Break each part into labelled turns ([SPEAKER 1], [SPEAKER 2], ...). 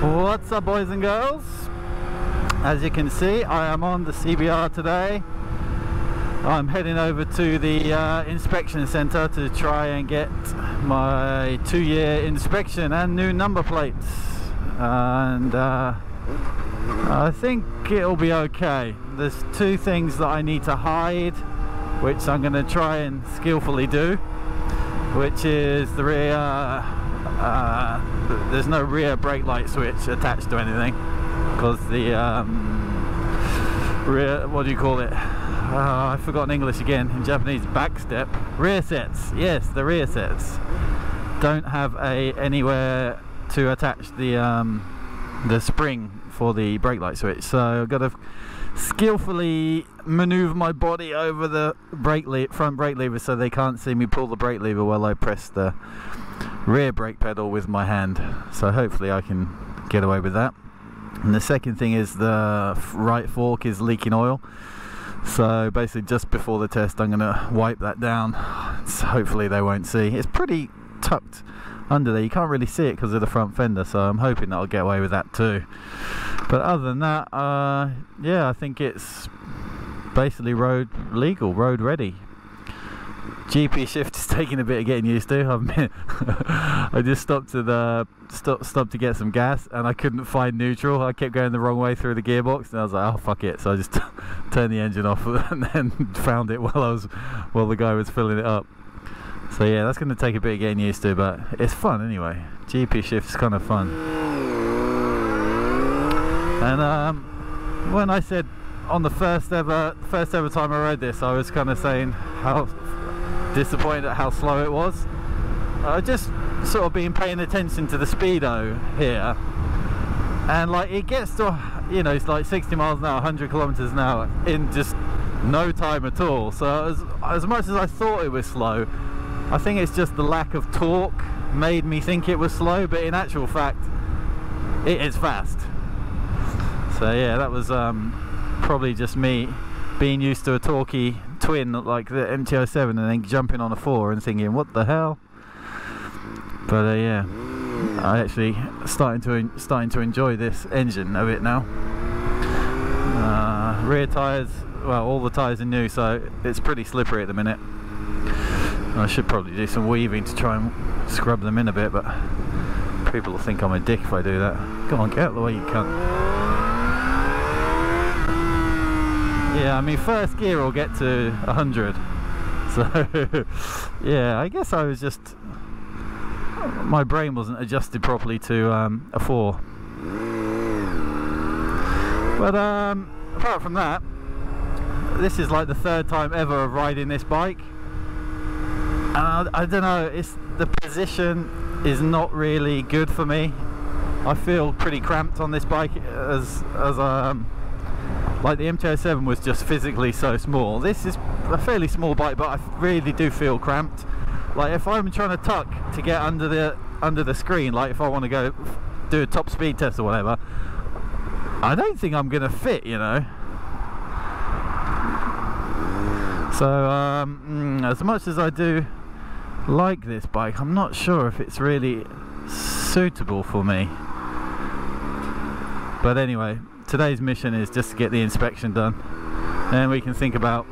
[SPEAKER 1] What's up boys and girls? As you can see I am on the CBR today. I'm heading over to the uh, inspection centre to try and get my two-year inspection and new number plates and uh, I think it'll be okay. There's two things that I need to hide which I'm going to try and skillfully do which is the rear uh, there's no rear brake light switch attached to anything. Because the um, rear what do you call it? Uh, I've forgotten English again. In Japanese back step rear sets. Yes the rear sets. Don't have a anywhere to attach the um, the spring for the brake light switch. So I've got to skillfully maneuver my body over the brake front brake lever so they can't see me pull the brake lever while I press the rear brake pedal with my hand. So hopefully I can get away with that. And the second thing is the right fork is leaking oil. So basically just before the test I'm gonna wipe that down. So hopefully they won't see. It's pretty tucked under there. You can't really see it because of the front fender so I'm hoping that I'll get away with that too. But other than that uh, yeah I think it's basically road legal road ready GP shift is taking a bit of getting used to. I just stopped to the stop stopped to get some gas and I couldn't find neutral. I kept going the wrong way through the gearbox and I was like, oh fuck it. So I just turned the engine off and then found it while I was while the guy was filling it up. So yeah, that's going to take a bit of getting used to, but it's fun anyway. GP shift is kind of fun. And um, when I said on the first ever first ever time I rode this, I was kind of saying how disappointed at how slow it was. I just sort of been paying attention to the speedo here. And like it gets to you know it's like 60 miles an hour 100 kilometers an hour in just no time at all. So as, as much as I thought it was slow I think it's just the lack of torque made me think it was slow but in actual fact it is fast. So yeah that was um, probably just me being used to a torquey twin like the MT-07 and then jumping on a 4 and thinking what the hell? But uh, yeah. I actually starting to starting to enjoy this engine a bit now. Uh, rear tyres well all the tyres are new so it's pretty slippery at the minute. I should probably do some weaving to try and scrub them in a bit but people will think I'm a dick if I do that. Come on get out of the way you cunt Yeah, I mean first gear will get to 100. So yeah, I guess I was just my brain wasn't adjusted properly to um, a 4. But um, apart from that, this is like the third time ever of riding this bike. And I, I don't know, it's the position is not really good for me. I feel pretty cramped on this bike as as um, like the MT-07 was just physically so small. This is a fairly small bike but I really do feel cramped. Like if I'm trying to tuck to get under the under the screen like if I want to go do a top speed test or whatever I don't think I'm gonna fit you know? So um, mm, as much as I do like this bike I'm not sure if it's really suitable for me. But anyway today's mission is just to get the inspection done. And we can think about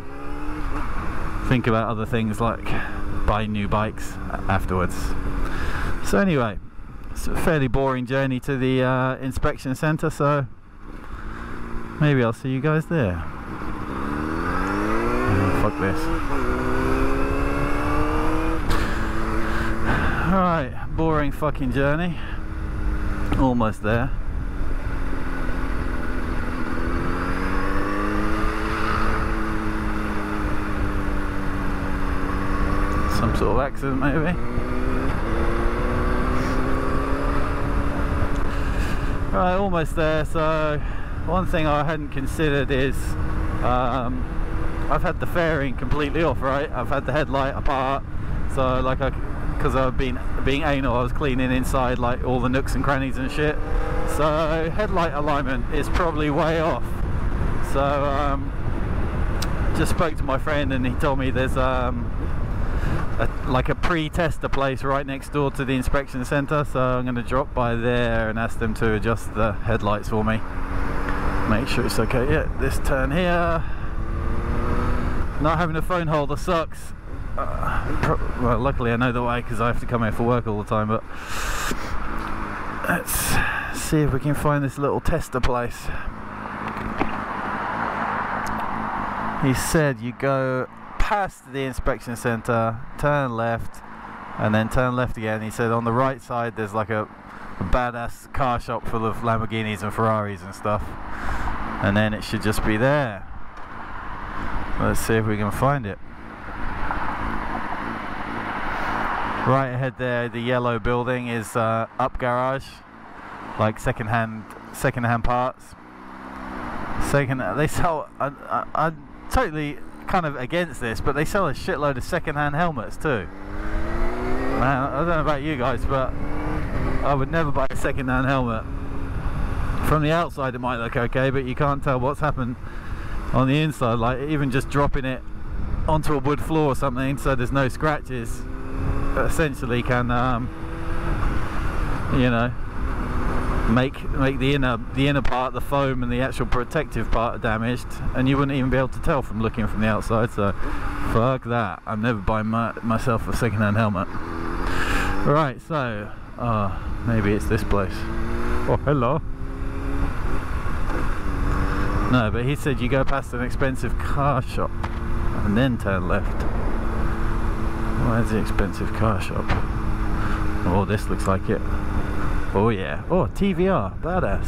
[SPEAKER 1] think about other things like buying new bikes afterwards. So anyway it's a fairly boring journey to the uh, inspection center so maybe I'll see you guys there. Oh, fuck this. Alright boring fucking journey. Almost there sort of accident maybe. Right, almost there. So one thing I hadn't considered is um, I've had the fairing completely off, right? I've had the headlight apart. So like I, because I've been being anal, I was cleaning inside like all the nooks and crannies and shit. So headlight alignment is probably way off. So um, just spoke to my friend and he told me there's um, a, like a pre-tester place right next door to the inspection center so I'm going to drop by there and ask them to adjust the headlights for me. Make sure it's okay. Yeah this turn here. Not having a phone holder sucks. Uh, well luckily I know the way because I have to come here for work all the time but let's see if we can find this little tester place. He said you go past the inspection center, turn left, and then turn left again. He said on the right side there's like a, badass car shop full of Lamborghinis and Ferraris and stuff. And then it should just be there. Let's see if we can find it. Right ahead there, the yellow building is uh, up garage, like second-hand second-hand parts. Second, they sell. I, I, I'm totally kind of against this, but they sell a shitload of second-hand helmets too. Man, I don't know about you guys, but I would never buy a second-hand helmet. From the outside it might look okay, but you can't tell what's happened on the inside. Like even just dropping it onto a wood floor or something so there's no scratches essentially can um, you know make make the inner the inner part the foam and the actual protective part damaged and you wouldn't even be able to tell from looking from the outside so fuck that. I'm never buying my, myself a second-hand helmet. Right so uh, maybe it's this place. Oh hello. No but he said you go past an expensive car shop and then turn left. Where's the expensive car shop? Oh this looks like it Oh yeah. Oh, TVR. Badass.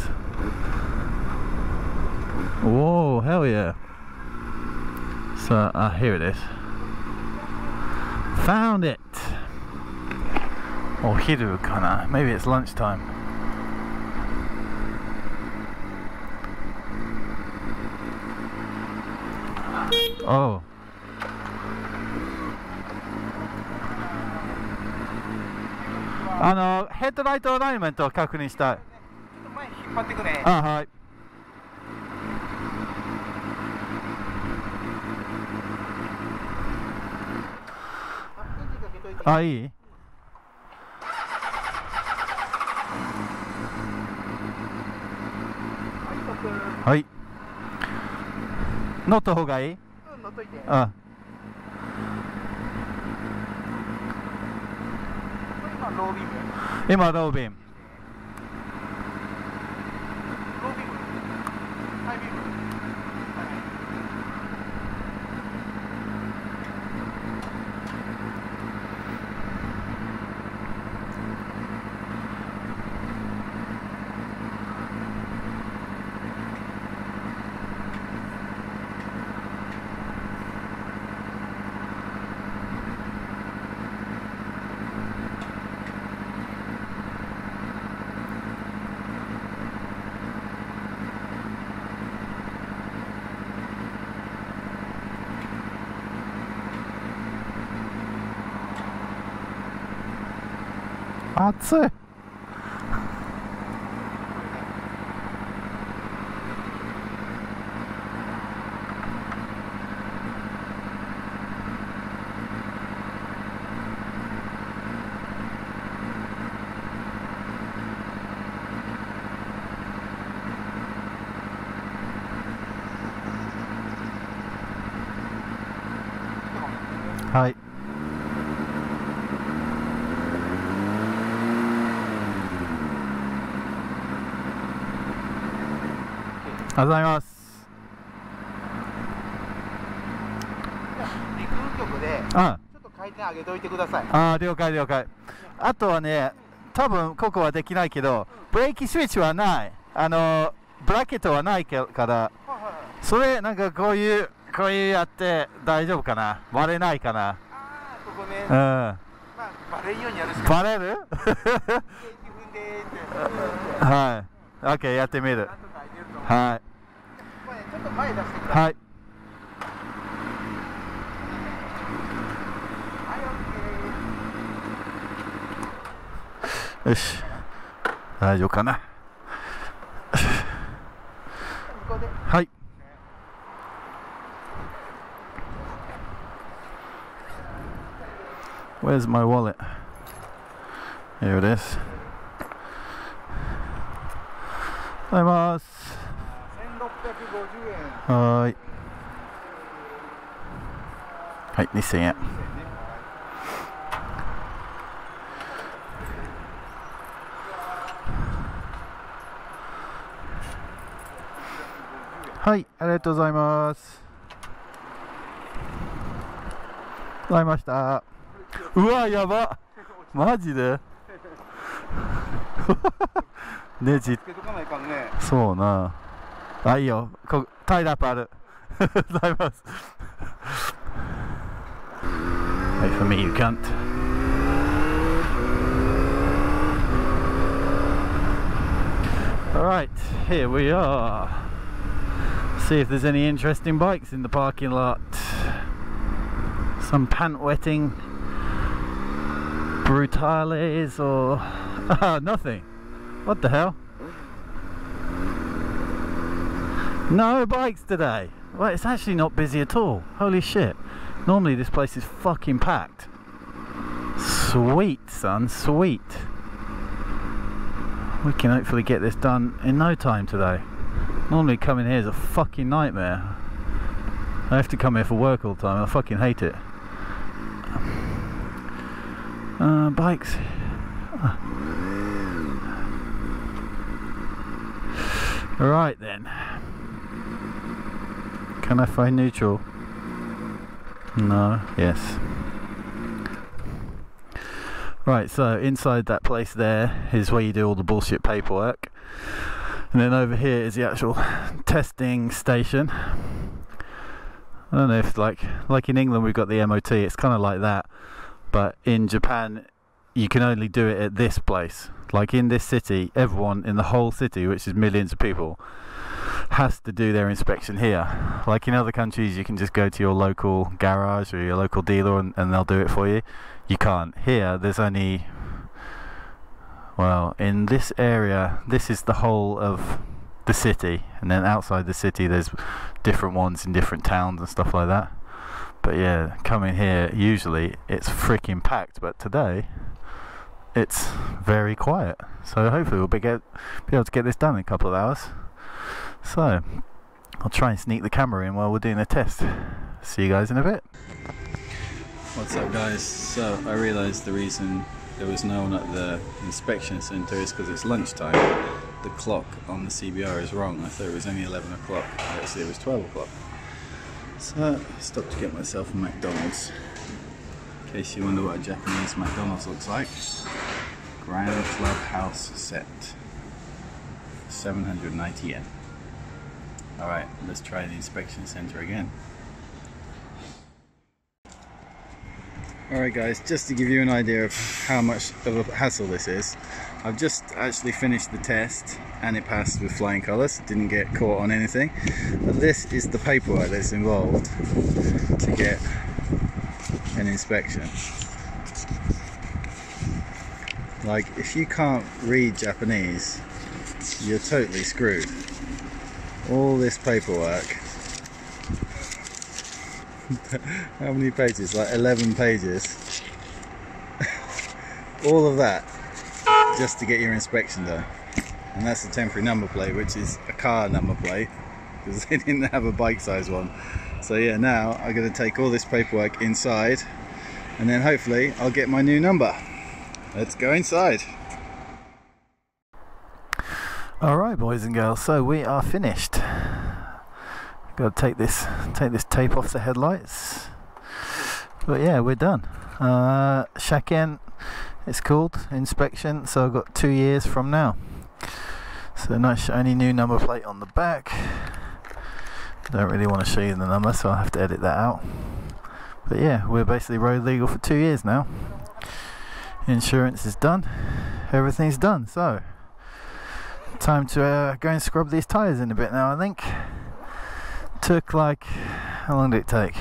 [SPEAKER 1] Whoa, hell yeah. So, uh, here it is. Found it. Or hiru kana. Maybe it's lunchtime. Oh. あのヘッドライトアライメントを確認したい。ちょっと前引っ張ってくね。あ、はい。あ、いい？はい。乗った方がいい？うん、乗っといて。あ。今ロービーム молодцы. がとうございます。陸運局でちょっと回転上げといてください。ああ了解了解。あとはね多分ここはできないけどブレーキスイッチはない。あのブラケットはないからそれなんかこういうこういうやって大丈夫かな？割れないかな？ああここね。うん。まあバレるようにやるしかバ レるはい。OK やってみる。はい前出してください。はい。よし。大丈夫かな。はい。Where's my wallet? Here it is. ございます。
[SPEAKER 2] 1650円
[SPEAKER 1] はーい。はい、2000円。はい、ありがとうございます。ございました。うわ、やばマジで？
[SPEAKER 2] ね
[SPEAKER 1] そうなあいいよこタイラップあるありがとうございます Wait for me you can't Alright, here we are See if there's any interesting bikes in the parking lot Some pant wetting Brutales or ah, nothing what the hell? No bikes today. Well, it's actually not busy at all. Holy shit. Normally this place is fucking packed. Sweet, son, sweet. We can hopefully get this done in no time today. Normally coming here is a fucking nightmare. I have to come here for work all the time. I fucking hate it. Uh, bikes. Right then. Can I find neutral? No, yes. Right, so inside that place there is where you do all the bullshit paperwork. And then over here is the actual testing station. I don't know if like like in England we've got the MOT, it's kind of like that. But in Japan you can only do it at this place. Like in this city, everyone in the whole city, which is millions of people, has to do their inspection here. Like in other countries, you can just go to your local garage or your local dealer and, and they'll do it for you. You can't. Here, there's only. Well, in this area, this is the whole of the city, and then outside the city, there's different ones in different towns and stuff like that. But yeah, coming here, usually it's freaking packed, but today it's very quiet. So hopefully we'll be, get, be able to get this done in a couple of hours. So I'll try and sneak the camera in while we're doing the test. See you guys in a bit. What's up guys? So I realised the reason there was no one at the inspection centre is because it's lunchtime. The clock on the CBR is wrong. I thought it was only 11 o'clock. Actually it was 12 o'clock. So I stopped to get myself a McDonald's. In case you wonder what a Japanese McDonald's looks like. Grand Clubhouse set. 790 yen. Alright, let's try the inspection center again. Alright guys, just to give you an idea of how much of a hassle this is, I've just actually finished the test and it passed with flying colours, didn't get caught on anything. But this is the paperwork that's involved to get an inspection. Like, if you can't read Japanese, you're totally screwed. All this paperwork. How many pages? Like 11 pages. All of that just to get your inspection done. And that's a temporary number plate, which is a car number plate because they didn't have a bike size one. So yeah, now I'm going to take all this paperwork inside and then hopefully I'll get my new number. Let's go inside. Alright boys and girls, so we are finished. Got to take this take this tape off the headlights. But yeah, we're done. Uh, Shaken, it's called inspection. So I've got two years from now. So nice shiny new number plate on the back. Don't really want to show you the number, so I'll have to edit that out. But yeah, we're basically road legal for two years now. Insurance is done. Everything's done. So time to uh, go and scrub these tyres in a bit now. I think took like how long did it take?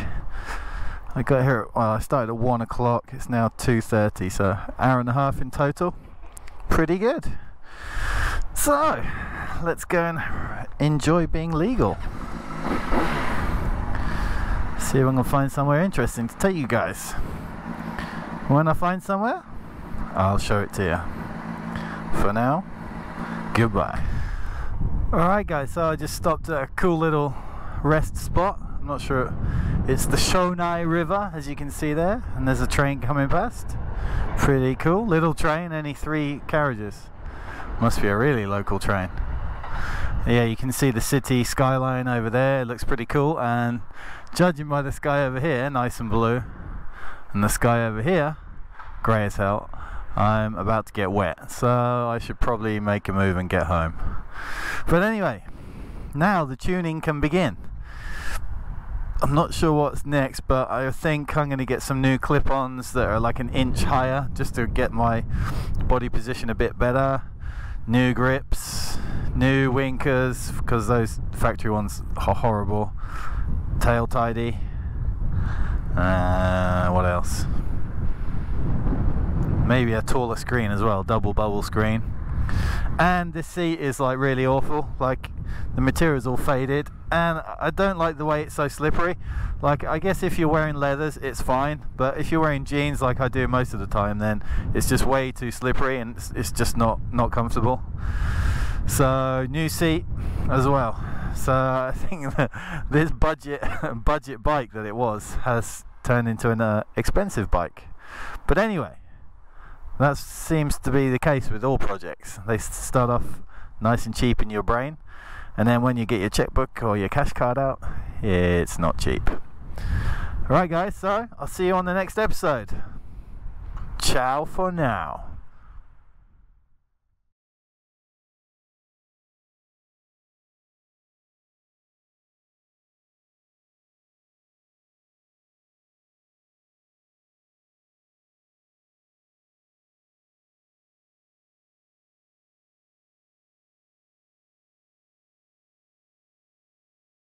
[SPEAKER 1] I got here. Well, I started at one o'clock. It's now two thirty, so hour and a half in total. Pretty good. So let's go and enjoy being legal. See if I can find somewhere interesting to take you guys. When I find somewhere, I'll show it to you. For now, goodbye. Alright guys, so I just stopped at a cool little rest spot. I'm not sure. It's the Shonai River, as you can see there, and there's a train coming past. Pretty cool. Little train, only three carriages. Must be a really local train. Yeah, you can see the city skyline over there. It looks pretty cool, and judging by the sky over here, nice and blue, and the sky over here, grey as hell, I'm about to get wet. So I should probably make a move and get home. But anyway, now the tuning can begin. I'm not sure what's next, but I think I'm going to get some new clip-ons that are like an inch higher just to get my body position a bit better. New grips, new winkers because those factory ones are horrible. Tail tidy. Uh, what else? Maybe a taller screen as well, double bubble screen. And this seat is like really awful. Like the material is all faded. And I don't like the way it's so slippery. Like I guess if you're wearing leathers it's fine. But if you're wearing jeans like I do most of the time then it's just way too slippery and it's, it's just not not comfortable. So new seat as well. So I think that this budget budget bike that it was has turned into an uh, expensive bike. But anyway that seems to be the case with all projects. They start off nice and cheap in your brain and then when you get your checkbook or your cash card out it's not cheap. Alright guys so I'll see you on the next episode. Ciao for now